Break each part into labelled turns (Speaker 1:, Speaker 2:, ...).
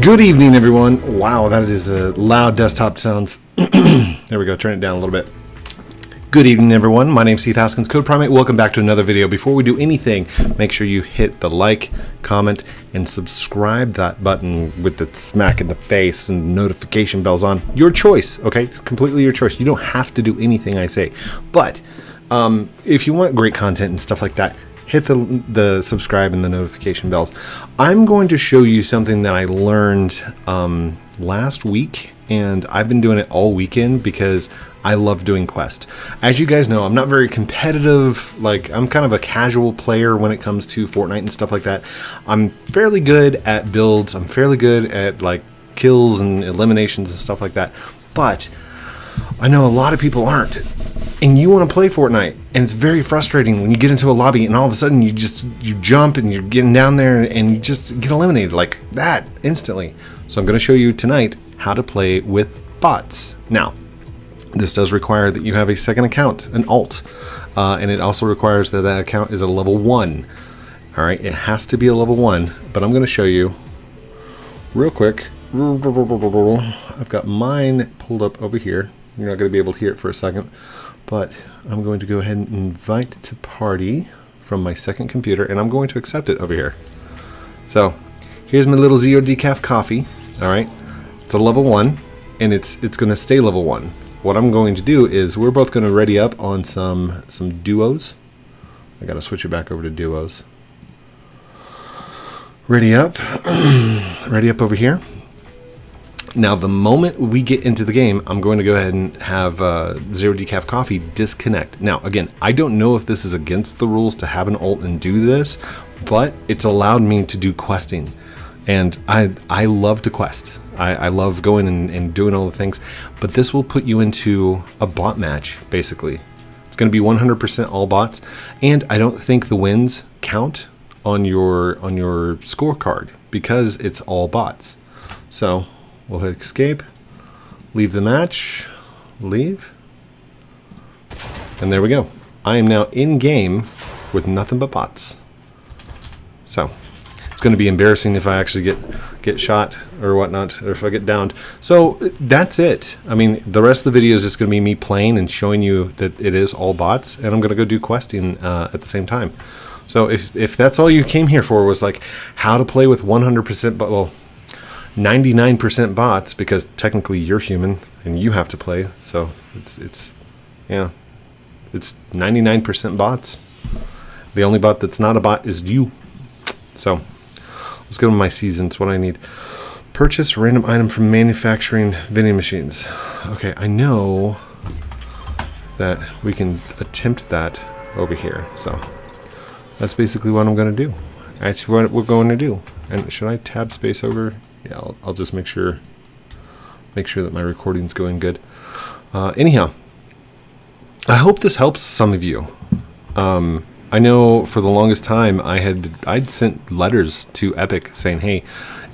Speaker 1: Good evening, everyone. Wow, that is a loud desktop sounds. there we go. Turn it down a little bit. Good evening, everyone. My name is Heath Haskins, CodePrime8. Welcome back to another video. Before we do anything, make sure you hit the like, comment, and subscribe that button with the smack in the face and notification bells on. Your choice, okay? It's completely your choice. You don't have to do anything I say. But um, if you want great content and stuff like that, hit the, the subscribe and the notification bells. I'm going to show you something that I learned um, last week and I've been doing it all weekend because I love doing quest. As you guys know, I'm not very competitive. Like I'm kind of a casual player when it comes to Fortnite and stuff like that. I'm fairly good at builds. I'm fairly good at like kills and eliminations and stuff like that. But I know a lot of people aren't and you want to play Fortnite, and it's very frustrating when you get into a lobby and all of a sudden you just you jump and you're getting down there and you just get eliminated like that instantly. So I'm going to show you tonight how to play with bots. Now, this does require that you have a second account, an alt, uh, and it also requires that that account is a level one. All right, it has to be a level one, but I'm going to show you real quick. I've got mine pulled up over here. You're not going to be able to hear it for a second. But I'm going to go ahead and invite to party from my second computer, and I'm going to accept it over here. So here's my little zero decaf coffee. All right, it's a level one, and it's it's going to stay level one. What I'm going to do is we're both going to ready up on some some duos. I got to switch it back over to duos. Ready up, ready up over here. Now, the moment we get into the game, I'm going to go ahead and have uh, Zero Decaf Coffee disconnect. Now, again, I don't know if this is against the rules to have an alt and do this, but it's allowed me to do questing. And I, I love to quest. I, I love going and, and doing all the things, but this will put you into a bot match, basically. It's going to be 100% all bots, and I don't think the wins count on your on your scorecard because it's all bots. So We'll hit escape, leave the match, leave, and there we go. I am now in game with nothing but bots. So it's going to be embarrassing if I actually get get shot or whatnot, or if I get downed. So that's it. I mean, the rest of the video is just going to be me playing and showing you that it is all bots, and I'm going to go do questing uh, at the same time. So if if that's all you came here for was like how to play with 100%, but well, 99% bots because technically you're human and you have to play. So it's it's yeah, it's 99% bots. The only bot that's not a bot is you. So let's go to my seasons. What I need. Purchase random item from manufacturing vending machines. Okay, I know that we can attempt that over here. So that's basically what I'm going to do. That's what we're going to do. And should I tab space over yeah, I'll, I'll just make sure make sure that my recording's going good. Uh, anyhow, I hope this helps some of you. Um, I know for the longest time I had I'd sent letters to Epic saying, "Hey,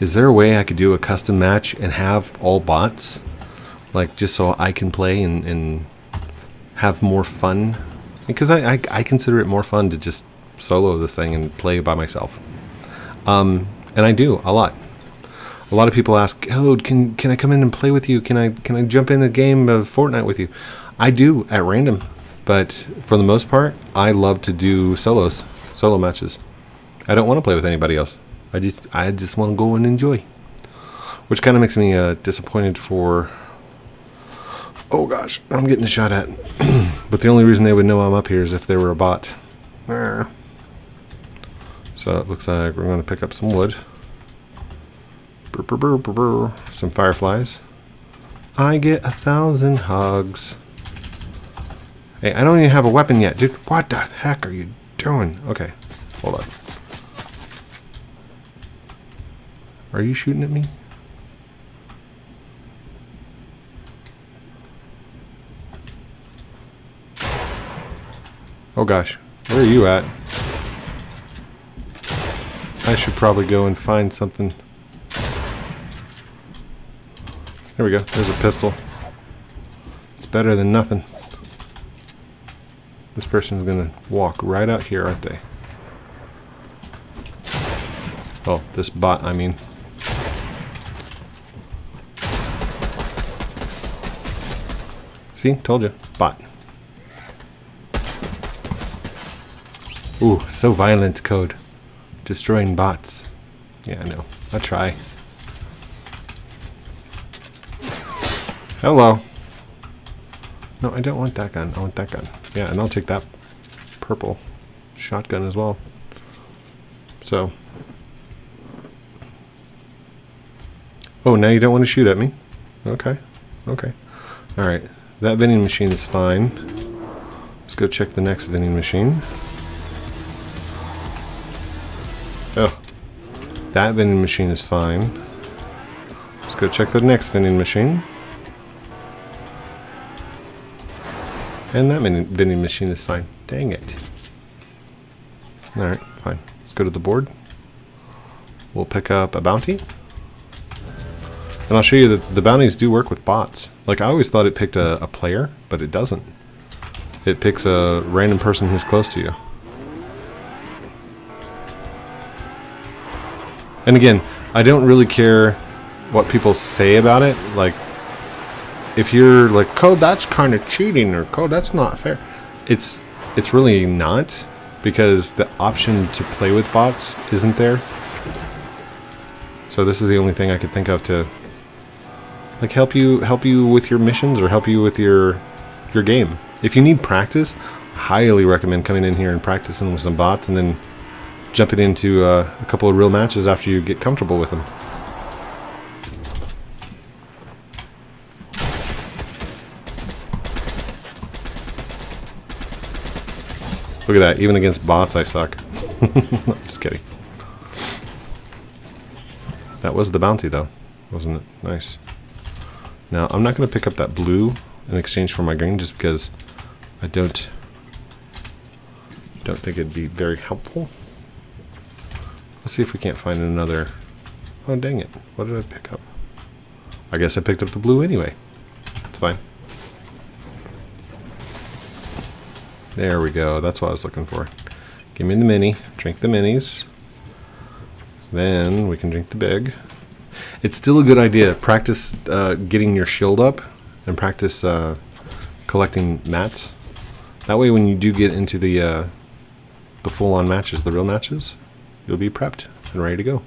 Speaker 1: is there a way I could do a custom match and have all bots, like just so I can play and, and have more fun?" Because I, I, I consider it more fun to just solo this thing and play by myself. Um, and I do a lot a lot of people ask, "Oh, can can I come in and play with you? Can I can I jump in a game of Fortnite with you?" I do at random, but for the most part, I love to do solos, solo matches. I don't want to play with anybody else. I just I just want to go and enjoy, which kind of makes me uh, disappointed for. Oh gosh, I'm getting shot at. but the only reason they would know I'm up here is if they were a bot. So it looks like we're going to pick up some wood. Some fireflies. I get a thousand hugs. Hey, I don't even have a weapon yet, dude. What the heck are you doing? Okay, hold on. Are you shooting at me? Oh gosh, where are you at? I should probably go and find something. There we go. There's a pistol. It's better than nothing. This person's gonna walk right out here, aren't they? Oh, this bot, I mean. See? Told you. Bot. Ooh, so violent, Code. Destroying bots. Yeah, I know. I try. Hello. No, I don't want that gun. I want that gun. Yeah, and I'll take that purple shotgun as well. So. Oh, now you don't want to shoot at me? Okay. Okay. Alright. That vending machine is fine. Let's go check the next vending machine. Oh. That vending machine is fine. Let's go check the next vending machine. And that vending machine is fine. Dang it. Alright, fine. Let's go to the board. We'll pick up a bounty. And I'll show you that the bounties do work with bots. Like, I always thought it picked a, a player, but it doesn't. It picks a random person who's close to you. And again, I don't really care what people say about it. Like, if you're like, code, that's kind of cheating, or code, that's not fair. It's it's really not because the option to play with bots isn't there. So this is the only thing I could think of to like help you help you with your missions or help you with your your game. If you need practice, highly recommend coming in here and practicing with some bots and then jumping into uh, a couple of real matches after you get comfortable with them. Look at that. Even against bots, I suck. Just kidding. That was the bounty, though. Wasn't it? Nice. Now, I'm not going to pick up that blue in exchange for my green just because I don't don't think it'd be very helpful. Let's see if we can't find another... Oh, dang it. What did I pick up? I guess I picked up the blue anyway. That's fine. There we go. That's what I was looking for. Give me the mini. Drink the minis. Then we can drink the big. It's still a good idea. Practice uh, getting your shield up and practice uh, collecting mats. That way when you do get into the, uh, the full-on matches, the real matches, you'll be prepped and ready to go.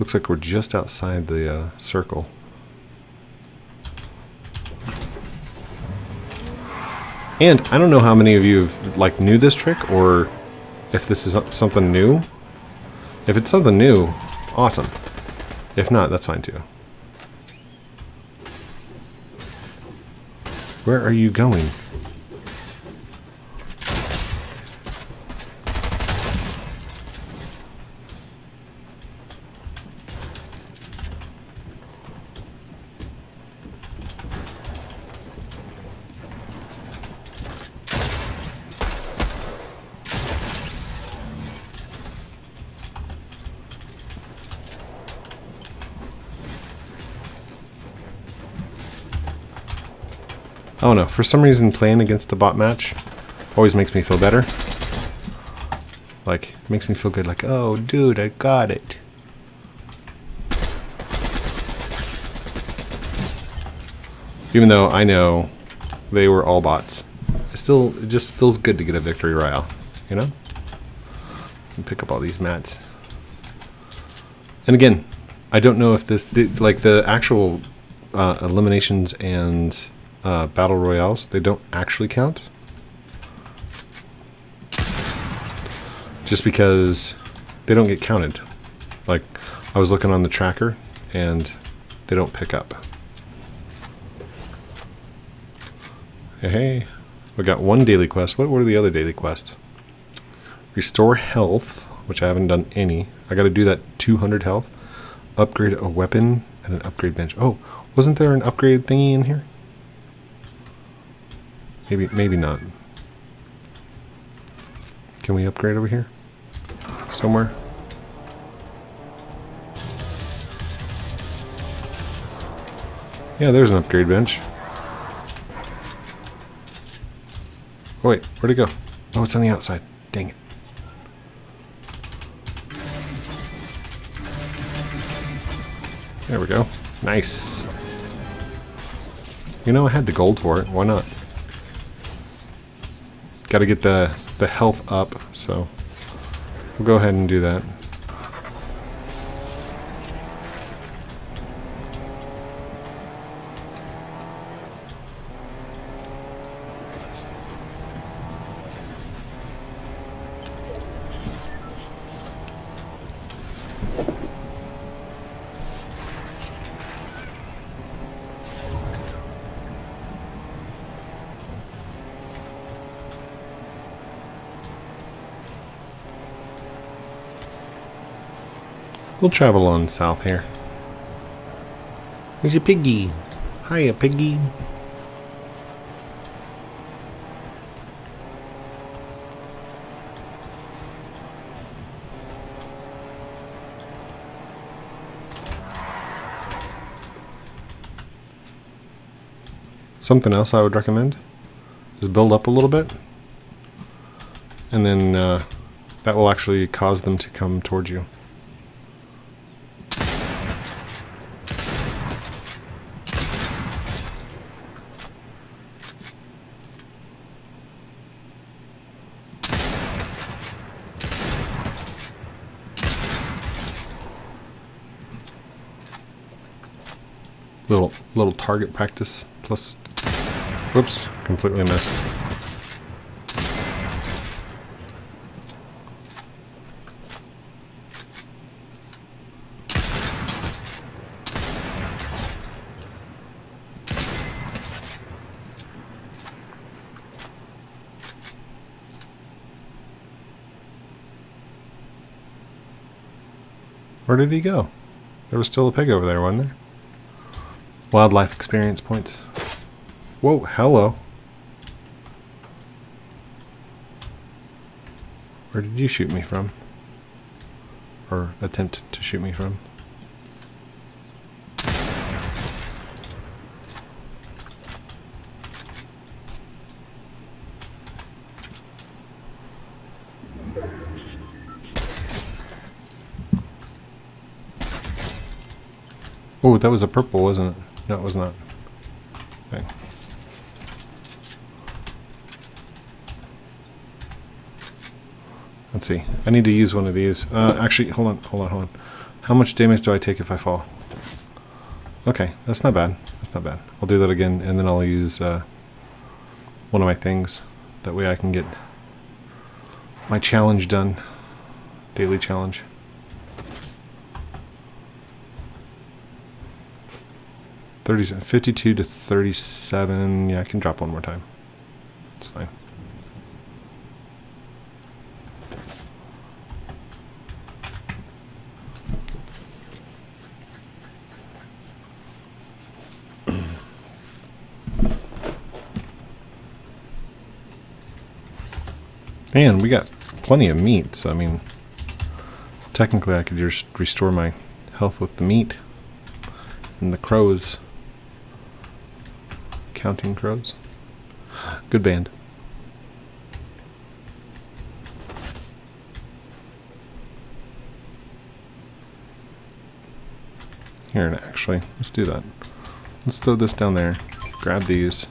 Speaker 1: Looks like we're just outside the uh, circle. And I don't know how many of you have, like knew this trick or if this is something new. If it's something new, awesome. If not, that's fine too. Where are you going? I don't know. For some reason, playing against a bot match always makes me feel better. Like, makes me feel good. Like, oh, dude, I got it. Even though I know they were all bots. It still, it just feels good to get a victory royale, you know? And pick up all these mats. And again, I don't know if this, like the actual uh, eliminations and uh, battle royales. They don't actually count. Just because they don't get counted. Like, I was looking on the tracker and they don't pick up. Hey, hey. We got one daily quest. What were the other daily quests? Restore health, which I haven't done any. I got to do that 200 health. Upgrade a weapon and an upgrade bench. Oh, wasn't there an upgrade thingy in here? Maybe, maybe not. Can we upgrade over here? Somewhere? Yeah, there's an upgrade bench. Oh wait, where'd it go? Oh, it's on the outside. Dang it. There we go. Nice. You know, I had the gold for it. Why not? Got to get the, the health up, so we'll go ahead and do that. We'll travel on south here. There's a piggy. Hiya, piggy. Something else I would recommend is build up a little bit. And then uh, that will actually cause them to come towards you. Little target practice plus whoops, completely missed. Where did he go? There was still a pig over there, wasn't there? Wildlife experience points. Whoa, hello. Where did you shoot me from? Or attempt to shoot me from? Oh, that was a purple, wasn't it? No, it was not. Okay. Let's see. I need to use one of these. Uh, actually, hold on, hold on, hold on. How much damage do I take if I fall? Okay, that's not bad. That's not bad. I'll do that again, and then I'll use uh, one of my things. That way I can get my challenge done. Daily challenge. 30, 52 to 37. Yeah, I can drop one more time. It's fine. And we got plenty of meat, so I mean, technically I could just restore my health with the meat and the crows. Counting Crows. Good band. Here, actually, let's do that. Let's throw this down there. Grab these.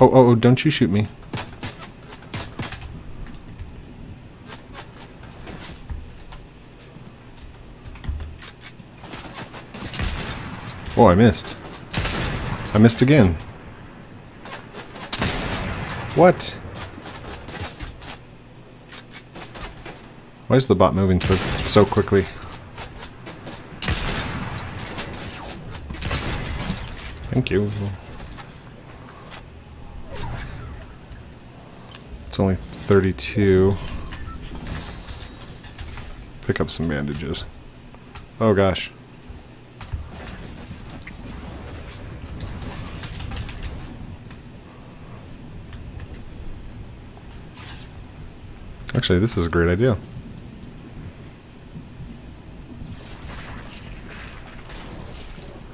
Speaker 1: Oh, oh, oh don't you shoot me. Oh, I missed. I missed again. What? Why is the bot moving so so quickly? Thank you. It's only 32. Pick up some bandages. Oh gosh. Actually, this is a great idea.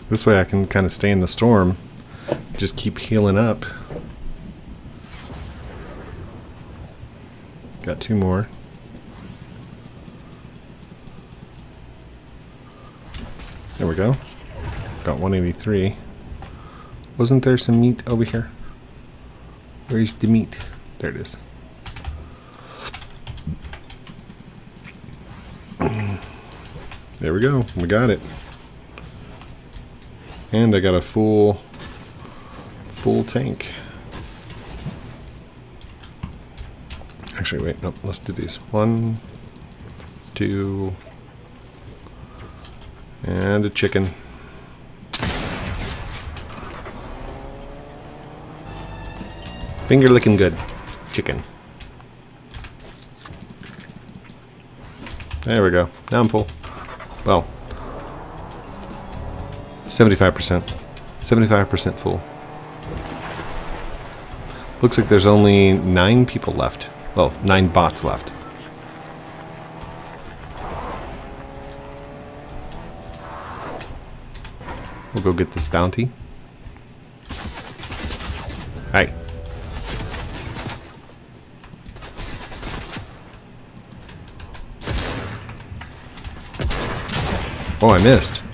Speaker 1: This way I can kind of stay in the storm. Just keep healing up. Got two more. There we go. Got 183. Wasn't there some meat over here? Where's the meat? There it is. There we go. We got it. And I got a full full tank. Actually, wait, no, let's do these. One, two, and a chicken. Finger looking good. Chicken. There we go. Now I'm full. Well, 75%. 75% full. Looks like there's only nine people left. Well, nine bots left. We'll go get this bounty. Hey. Oh, I missed.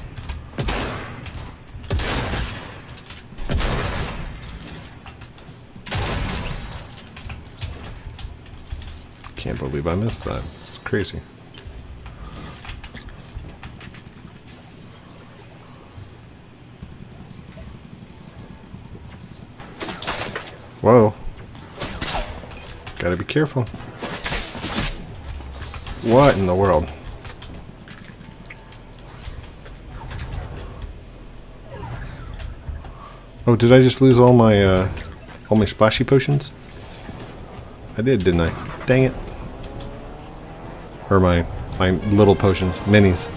Speaker 1: Can't believe I missed that. It's crazy. Whoa. Gotta be careful. What in the world? Oh, did I just lose all my, uh, all my splashy potions? I did, didn't I? Dang it. Or my, my little potions, minis.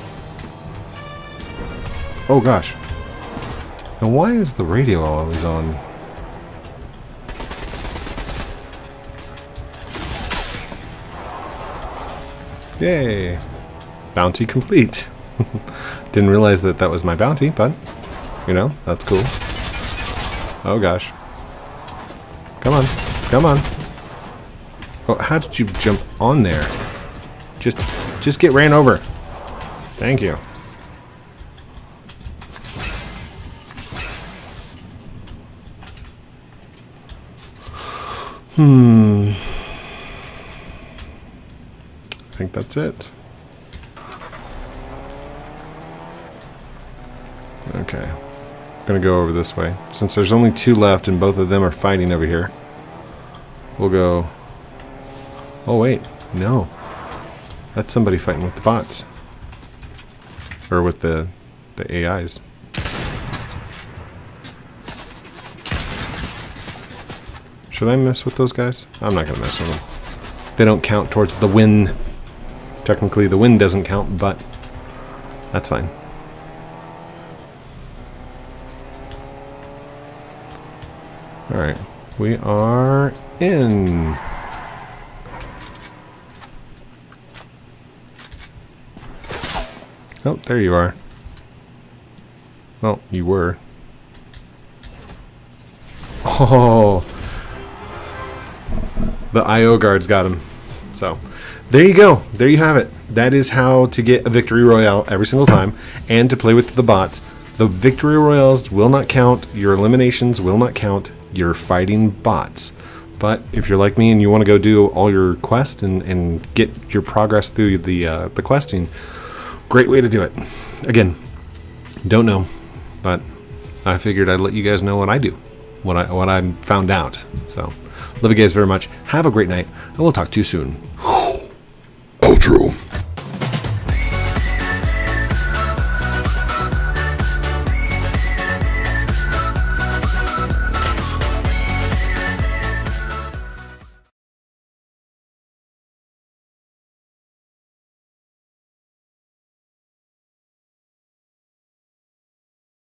Speaker 1: Oh gosh. And why is the radio always on? Yay! Bounty complete. Didn't realize that that was my bounty, but, you know, that's cool. Oh gosh. Come on. Come on. Oh, how did you jump on there? Just, just get ran over. Thank you. Hmm. I think that's it. Okay. I'm gonna go over this way. Since there's only two left and both of them are fighting over here, we'll go... Oh wait, no. That's somebody fighting with the bots. Or with the, the AIs. Should I mess with those guys? I'm not gonna mess with them. They don't count towards the win. Technically the win doesn't count, but that's fine. Alright, we are in. Oh, there you are. Well, you were. Oh, the IO guards got him. So, there you go. There you have it. That is how to get a victory royale every single time and to play with the bots. The victory royales will not count. Your eliminations will not count. You're fighting bots. But if you're like me and you want to go do all your quests and, and get your progress through the uh, the questing, great way to do it. Again, don't know, but I figured I'd let you guys know what I do, what I what I found out. So, love you guys very much. Have a great night, and we'll talk to you soon.
Speaker 2: Outro.